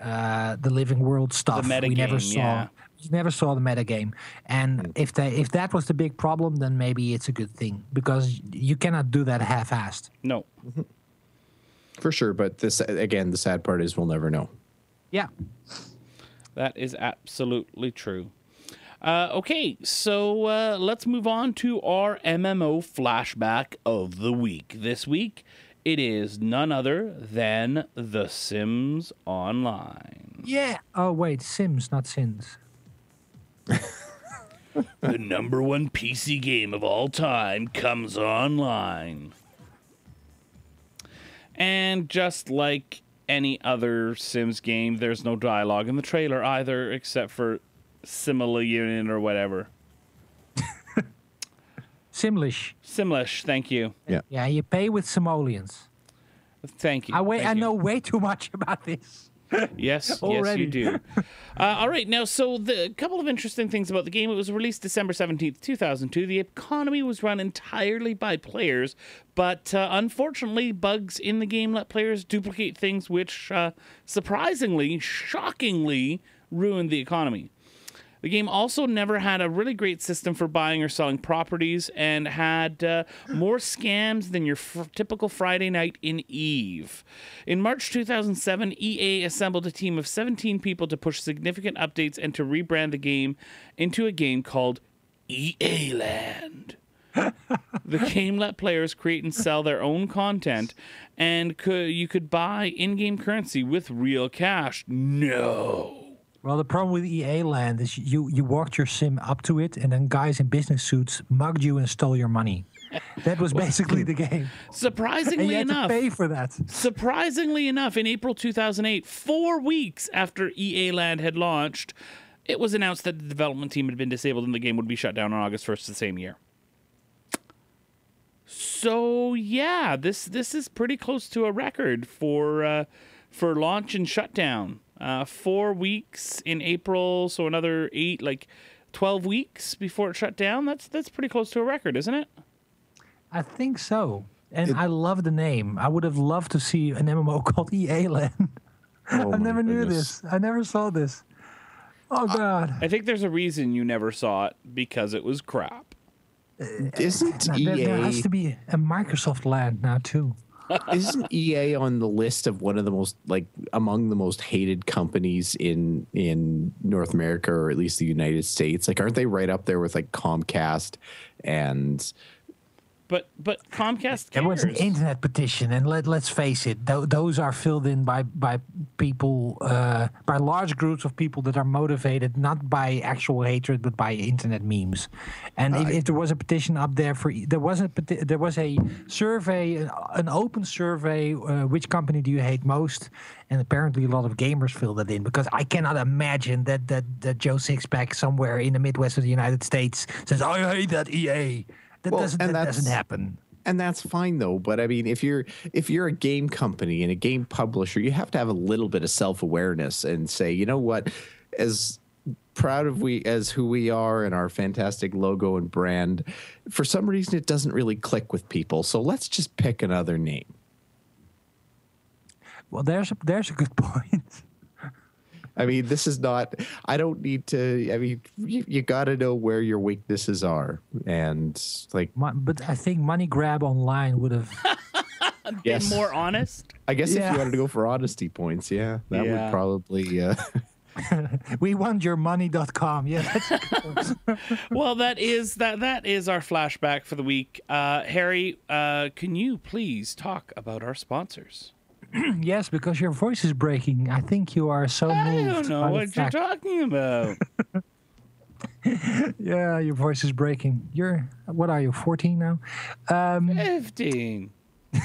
uh, the living world stuff. meta we never saw. yeah. we Never saw the meta game, and if they if that was the big problem, then maybe it's a good thing because you cannot do that half-assed. No. For sure. But this again, the sad part is we'll never know. Yeah, That is absolutely true. Uh, okay, so uh, let's move on to our MMO flashback of the week. This week, it is none other than The Sims Online. yeah. Oh wait, Sims, not Sins. the number one PC game of all time comes online. And just like any other Sims game, there's no dialogue in the trailer either, except for Simula Union or whatever. Simlish. Simlish, thank you. Yeah. Yeah, you pay with simoleons. Thank you. I wait. thank I you. know way too much about this. Yes, yes, you do. uh, all right, now, so the a couple of interesting things about the game. It was released December seventeenth, two thousand two. The economy was run entirely by players, but uh, unfortunately, bugs in the game let players duplicate things, which uh, surprisingly, shockingly, ruined the economy. The game also never had a really great system for buying or selling properties and had uh, more scams than your f- typical Friday night in Eve. In March 2007, EA assembled a team of 17 people to push significant updates and to rebrand the game into a game called EA Land. the game let players create and sell their own content, and could, you could buy in-game currency with real cash. No. Well, the problem with EA Land is you you walked your sim up to it, and then guys in business suits mugged you and stole your money. That was basically the game, and Surprisingly you had enough, to pay for that. surprisingly enough, in April 2008, four weeks after EA Land had launched, it was announced that the development team had been disabled and the game would be shut down on August 1st the same year. So yeah, this this is pretty close to a record for uh, for launch and shutdown. Uh, four weeks in April, so another eight, like twelve weeks before it shut down. That's that's pretty close to a record, isn't it? I think so. And I love the name. I would have loved to see an MMO called EA Land. Oh I my never knew goodness. this. I never saw this. Oh God! I think there's a reason you never saw it because it was crap. Isn't Now, there, there has to be a Microsoft Land now too. Isn't EA on the list of one of the most like among the most hated companies in in North America or at least the United States? Like, aren't they right up there with like Comcast and But but Comcast There was an internet petition, and let let's face it, th- those are filled in by by people, uh, by large groups of people that are motivated not by actual hatred but by internet memes. And if, if there was a petition up there for, there was a there was a survey, an, an open survey, uh, which company do you hate most? And apparently, a lot of gamers filled that in because I cannot imagine that that that Joe Sixpack somewhere in the Midwest of the United States says, "I hate that EA." That Well, doesn't and that doesn't happen. and that's fine though but i mean if you're if you're a game company and a game publisher you have to have a little bit of self-awareness and say you know what as proud of we as who we are and our fantastic logo and brand for some reason it doesn't really click with people so let's just pick another name Well, there's a, there's a good point. I mean this is not i don't need to i mean you, you got to know where your weaknesses are and like Mo- But I think Money Grab Online would have. yes Been more honest. i guess if you wanted to go for honesty points yeah that Yeah. would probably uh we want your money.com. Yeah, that's, well, that is that that is our flashback for the week. Uh, Harry, uh, can you please talk about our sponsors? yes, because your voice is breaking. I think you are so I moved. don't know what you're talking about. Yeah, your voice is breaking. You're, what are you, 14 now? Um, Fifteen.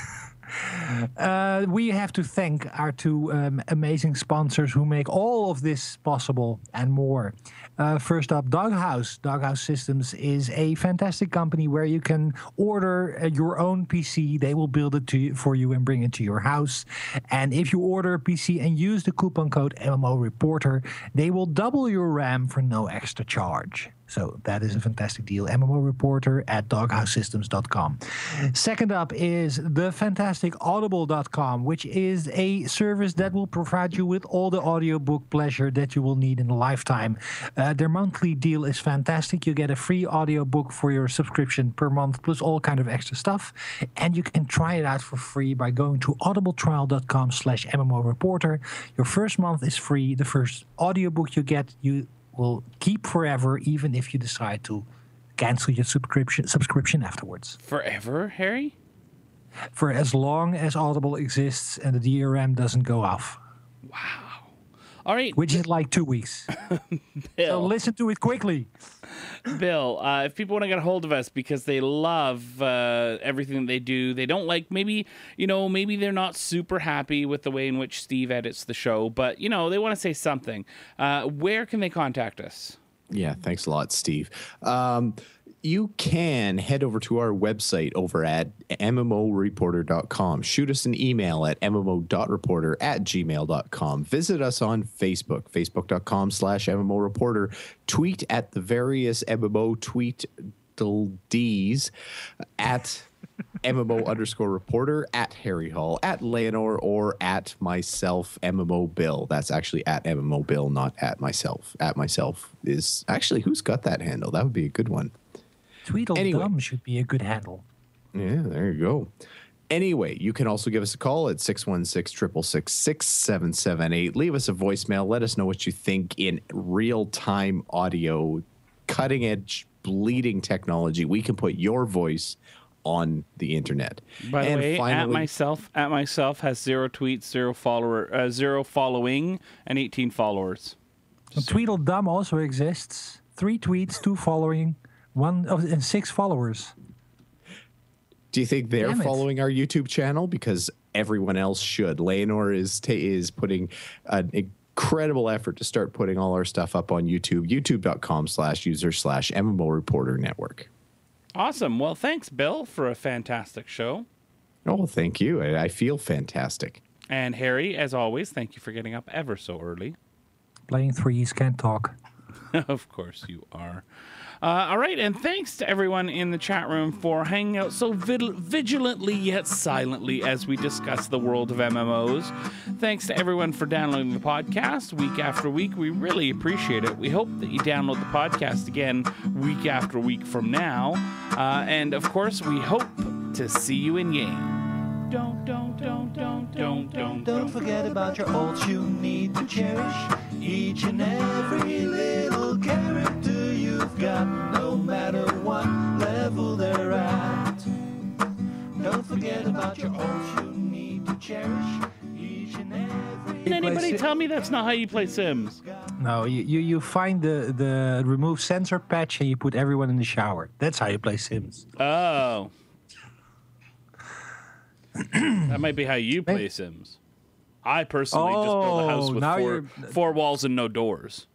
Uh, we have to thank our two um, amazing sponsors who make all of this possible and more. Uh, first up, Doghouse. Doghouse Systems is a fantastic company where you can order uh, your own PC. They will build it to you, for you and bring it to your house. And if you order a PC and use the coupon code MMO Reporter, they will double your RAM for no extra charge. So that is a fantastic deal. MMO Reporter at doghousesystems.com. Second up is the fantastic audible.com, which is a service that will provide you with all the audiobook pleasure that you will need in a lifetime. Uh, their monthly deal is fantastic. You get a free audiobook for your subscription per month, plus all kind of extra stuff. And you can try it out for free by going to audibletrial.com slash MMO Reporter. Your first month is free. The first audiobook you get, you will keep forever, even if you decide to cancel your subscription subscription afterwards. Forever, Harry? For as long as Audible exists and the DRM doesn't go off, All right, which is like two weeks. so listen to it quickly. Bill, uh, if people want to get a hold of us because they love uh, everything that they do, they don't like maybe you know maybe they're not super happy with the way in which Steve edits the show, but you know they want to say something. Uh, where can they contact us? Yeah, thanks a lot, Steve. Um, you can head over to our website over at mmoreporter.com. Shoot us an email at mmo.reporter at gmail.com. Visit us on Facebook, facebook.com slash mmoreporter. Tweet at the various MMO tweet Ds at MMO underscore reporter, at Harry Hall, at Leonor, or at myself, MMO Bill. That's actually at MMO Bill, not at myself. At myself is actually who's got that handle? That would be a good one. Tweedledum Anyway. should be a good handle. Yeah, there you go. Anyway, you can also give us a call at 616 666 6778. Leave us a voicemail. Let us know what you think in real time audio, cutting edge, bleeding technology. We can put your voice on the internet. By the And way, at myself, at myself has zero tweets, zero follower, uh, zero following, and 18 followers. So Tweedledum also exists. Three tweets, two following, one oh, and six followers. Do you think they're Damn it. following our YouTube channel? Because everyone else should. Leonor is ta- is putting an incredible effort to start putting all our stuff up on YouTube. YouTube.com slash user slash MMO Reporter Network. Awesome. Well, thanks, Bill, for a fantastic show. Oh, thank you. I, I feel fantastic. And Harry, as always, thank you for getting up ever so early. Playing threes, can't talk. of course you are. Uh, all right, and thanks to everyone in the chat room for hanging out so vid- vigilantly yet silently as we discuss the world of MMOs. Thanks to everyone for downloading the podcast week after week. We really appreciate it. We hope that you download the podcast again week after week from now. Uh, and of course, we hope to see you in game. Don't, don't, don't, don't, don't, don't, Don't forget about your alts you need to cherish. Each and every little character you've got, no matter what level they're at. Don't forget about your alts you need to cherish. Each and every. Can anybody tell me that's not how you play Sims? No, you, you, you find the, the remove censor patch and you put everyone in the shower. That's how you play Sims. Oh. that might be how you play Sims. I personally just build a house Oh, with four, four walls and no doors.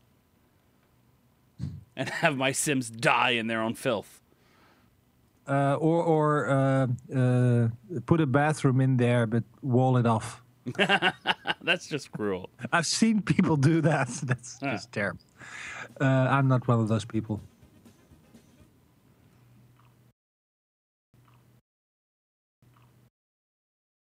And have my Sims die in their own filth. Uh, or or uh, uh, put a bathroom in there, but wall it off. That's just cruel. I've seen people do that. That's just terrible. Uh, I'm not one of those people.